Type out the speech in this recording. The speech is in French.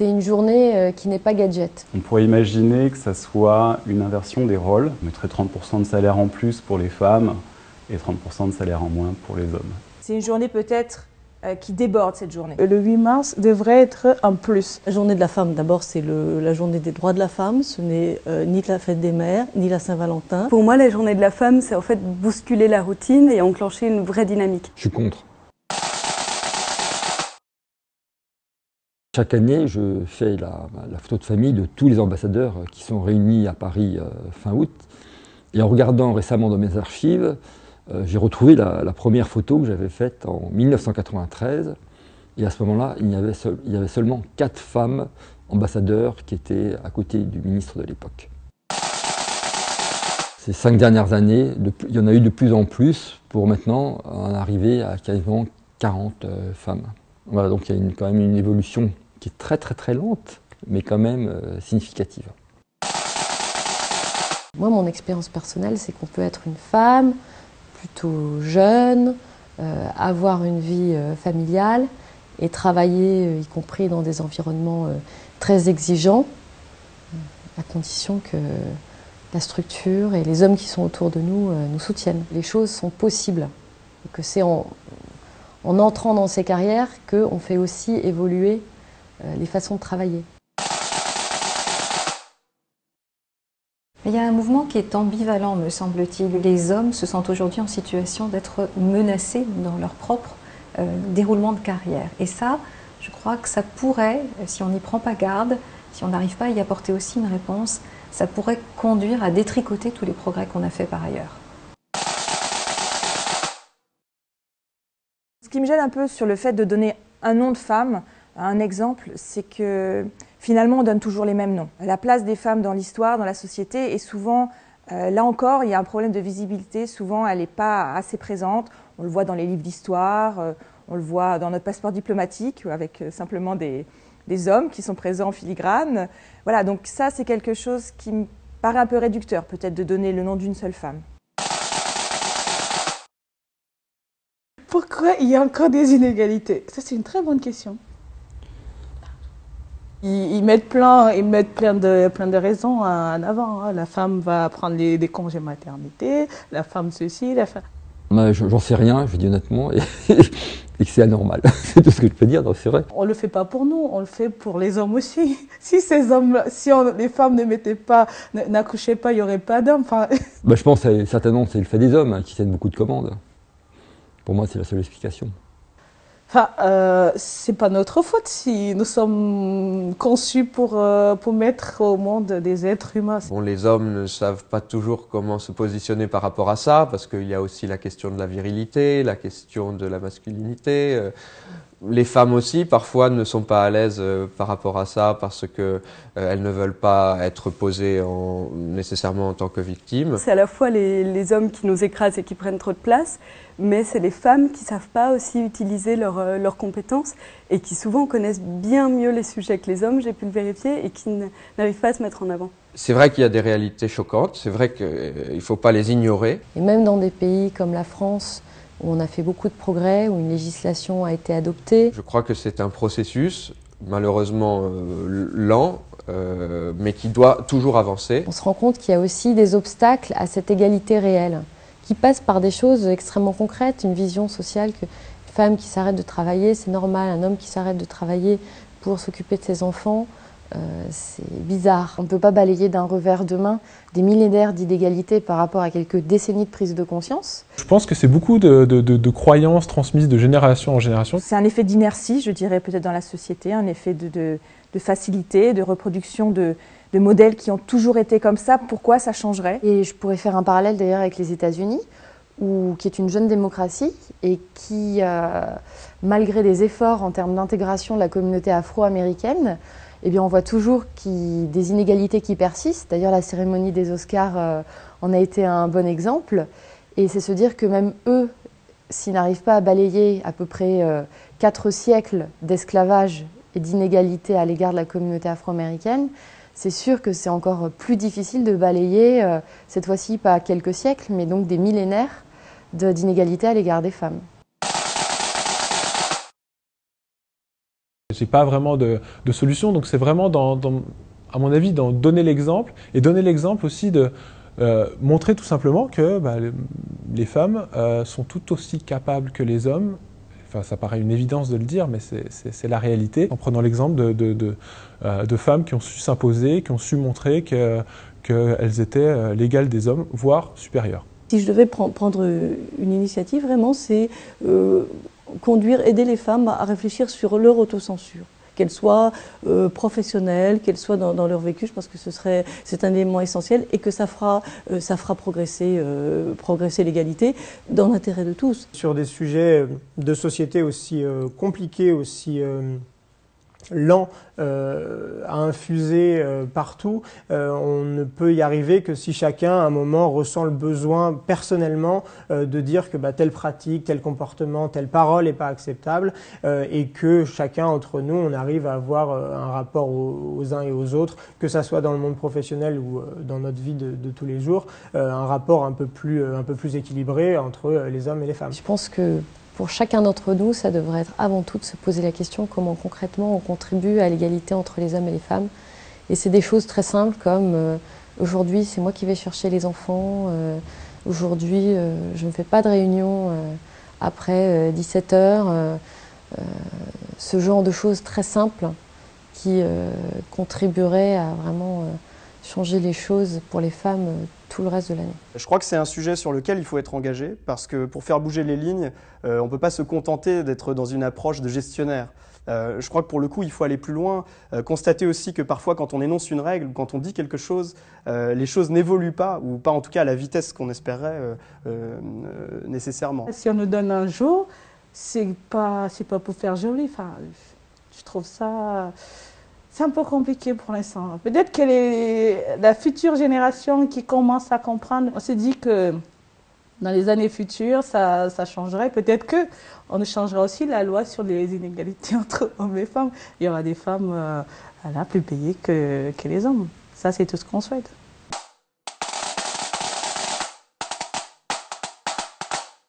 c'est une journée euh, qui n'est pas gadget. On pourrait imaginer que ça soit une inversion des rôles. On mettrait 30% de salaire en plus pour les femmes et 30% de salaire en moins pour les hommes. C'est une journée peut-être euh, qui déborde cette journée. Le 8 mars devrait être un plus. La journée de la femme, d'abord, c'est la journée des droits de la femme. Ce n'est euh, ni la fête des mères, ni la Saint-Valentin. Pour moi, la journée de la femme, c'est en fait bousculer la routine et enclencher une vraie dynamique. Je suis contre. Chaque année, je fais la, photo de famille de tous les ambassadeurs qui sont réunis à Paris euh, fin août. Et en regardant récemment dans mes archives, euh, j'ai retrouvé la, première photo que j'avais faite en 1993. Et à ce moment-là, il, y avait seulement quatre femmes ambassadeurs qui étaient à côté du ministre de l'époque. Ces cinq dernières années, il y en a eu de plus en plus pour maintenant en arriver à quasiment 40 euh, femmes. Donc il y a quand même une évolution qui est très très très lente, mais quand même euh, significative. Moi, mon expérience personnelle, c'est qu'on peut être une femme plutôt jeune, euh, avoir une vie euh, familiale et travailler, y compris dans des environnements très exigeants, à condition que la structure et les hommes qui sont autour de nous nous soutiennent. Les choses sont possibles et que c'est en, en entrant dans ces carrières qu'on fait aussi évoluer euh, les façons de travailler. Il y a un mouvement qui est ambivalent, me semble-t-il. Les hommes se sentent aujourd'hui en situation d'être menacés dans leur propre euh, déroulement de carrière. Et ça, je crois que ça pourrait, si on n'y prend pas garde, si on n'arrive pas à y apporter aussi une réponse, ça pourrait conduire à détricoter tous les progrès qu'on a fait par ailleurs. Qui me gêne un peu sur le fait de donner un nom de femme, un exemple, c'est que finalement on donne toujours les mêmes noms. La place des femmes dans l'histoire, dans la société est souvent, euh, là encore, il y a un problème de visibilité, souvent elle n'est pas assez présente. On le voit dans les livres d'histoire, euh, on le voit dans notre passeport diplomatique avec euh, simplement des hommes qui sont présents en filigrane. Voilà, donc ça c'est quelque chose qui me paraît un peu réducteur, peut-être de donner le nom d'une seule femme. Pourquoi il y a encore des inégalités Ça, c'est une très bonne question. Ils, mettent plein, ils mettent plein de, plein de raisons en avant. Hein. La femme va prendre les, des congés maternité, la femme ceci, la femme... J'en sais rien, je dis honnêtement, et, que c'est anormal. c'est tout ce que je peux dire, c'est vrai. On le fait pas pour nous, on le fait pour les hommes aussi. Si ces hommes, si les femmes ne mettaient pas, n'accouchaient pas, il n'y aurait pas d'hommes. Enfin... Bah, je pense que certainement c'est le fait des hommes hein, qui tiennent beaucoup de commandes. Pour moi, c'est la seule explication. Enfin, euh, c'est pas notre faute si nous sommes conçus pour, euh, pour mettre au monde des êtres humains. Bon, les hommes ne savent pas toujours comment se positionner par rapport à ça, parce qu'il y a aussi la question de la virilité, la question de la masculinité. Euh, les femmes aussi, parfois, ne sont pas à l'aise euh, par rapport à ça parce que euh, elles ne veulent pas être posées en, nécessairement en tant que victimes. C'est à la fois les, les, hommes qui nous écrasent et qui prennent trop de place, mais c'est les femmes qui savent pas aussi utiliser euh, leurs compétences et qui souvent connaissent bien mieux les sujets que les hommes, j'ai pu le vérifier, et qui n'arrivent pas à se mettre en avant. C'est vrai qu'il y a des réalités choquantes, c'est vrai qu'il ne faut pas les ignorer. Et même dans des pays comme la France, où on a fait beaucoup de progrès, où une législation a été adoptée. Je crois que c'est un processus, malheureusement euh, lent, euh, mais qui doit toujours avancer. On se rend compte qu'il y a aussi des obstacles à cette égalité réelle, qui passent par des choses extrêmement concrètes, une vision sociale que une femme qui s'arrête de travailler, c'est normal, un homme qui s'arrête de travailler pour s'occuper de ses enfants, euh, c'est bizarre. On ne peut pas balayer d'un revers de main des millénaires d'inégalités par rapport à quelques décennies de prise de conscience. Je pense que c'est beaucoup de, croyances transmises de génération en génération. C'est un effet d'inertie, je dirais peut-être dans la société, un effet de, facilité, de reproduction de, modèles qui ont toujours été comme ça. Pourquoi ça changerait? Et je pourrais faire un parallèle d'ailleurs avec les États-Unis, qui est une jeune démocratie et qui, euh, malgré des efforts en termes d'intégration de la communauté afro-américaine, eh bien, on voit toujours des inégalités qui persistent. D'ailleurs, la cérémonie des Oscars euh, en a été un bon exemple. Et c'est se dire que même eux, s'ils n'arrivent pas à balayer à peu près euh, quatre siècles d'esclavage et d'inégalité à l'égard de la communauté afro-américaine, c'est sûr que c'est encore plus difficile de balayer, euh, cette fois-ci pas quelques siècles, mais donc des millénaires d'inégalité à l'égard des femmes. J'ai pas vraiment de, solution, donc c'est vraiment, à mon avis, dans donner l'exemple et donner l'exemple aussi de euh, montrer tout simplement que bah, les femmes euh, sont tout aussi capables que les hommes. Enfin, ça paraît une évidence de le dire, mais c'est la réalité. En prenant l'exemple euh, de, femmes qui ont su s'imposer, qui ont su montrer qu'elles que étaient l'égale des hommes, voire supérieures. Si je devais prendre une initiative, vraiment, c'est euh, conduire, aider les femmes à réfléchir sur leur autocensure qu'elle soit euh, professionnelle, qu'elle soit dans, dans, leur vécu, je pense que ce serait c'est un élément essentiel et que ça fera euh, ça fera progresser euh, progresser l'égalité dans l'intérêt de tous. Sur des sujets de société aussi compliqués, aussi lent euh, à infuser euh, partout, euh, on ne peut y arriver que si chacun à un moment ressent le besoin personnellement de dire que bah, telle pratique, tel comportement, telle parole n'est pas acceptable et que chacun entre nous on arrive à avoir un rapport aux, uns et aux autres, que ça soit dans le monde professionnel ou dans notre vie de, tous les jours, un rapport un peu plus un peu plus équilibré entre les hommes et les femmes. Je pense que pour chacun d'entre nous, ça devrait être avant tout de se poser la question comment concrètement on contribue à l'égalité entre les hommes et les femmes. Et c'est des choses très simples comme euh, aujourd'hui c'est moi qui vais chercher les enfants, euh, aujourd'hui euh, je ne fais pas de réunion après 17 heures, ce genre de choses très simples qui contribueraient à vraiment changer les choses pour les femmes euh, tout le reste de l'année. Je crois que c'est un sujet sur lequel il faut être engagé parce que pour faire bouger les lignes, euh, on ne peut pas se contenter d'être dans une approche de gestionnaire. Euh, je crois que pour le coup, il faut aller plus loin, constater aussi que parfois quand on énonce une règle, quand on dit quelque chose, les choses n'évoluent pas, ou pas en tout cas à la vitesse qu'on espérait nécessairement. Si on nous donne un jour, c'est pas, pas pour faire joli. Enfin, je trouve ça c'est un peu compliqué pour l'instant. Peut-être que la future génération qui commence à comprendre, on s'est dit que dans les années futures, ça, ça changerait. Peut-être que on changera aussi la loi sur les inégalités entre hommes et femmes. Il y aura des femmes euh, plus payées que, que les hommes. Ça, c'est tout ce qu'on souhaite.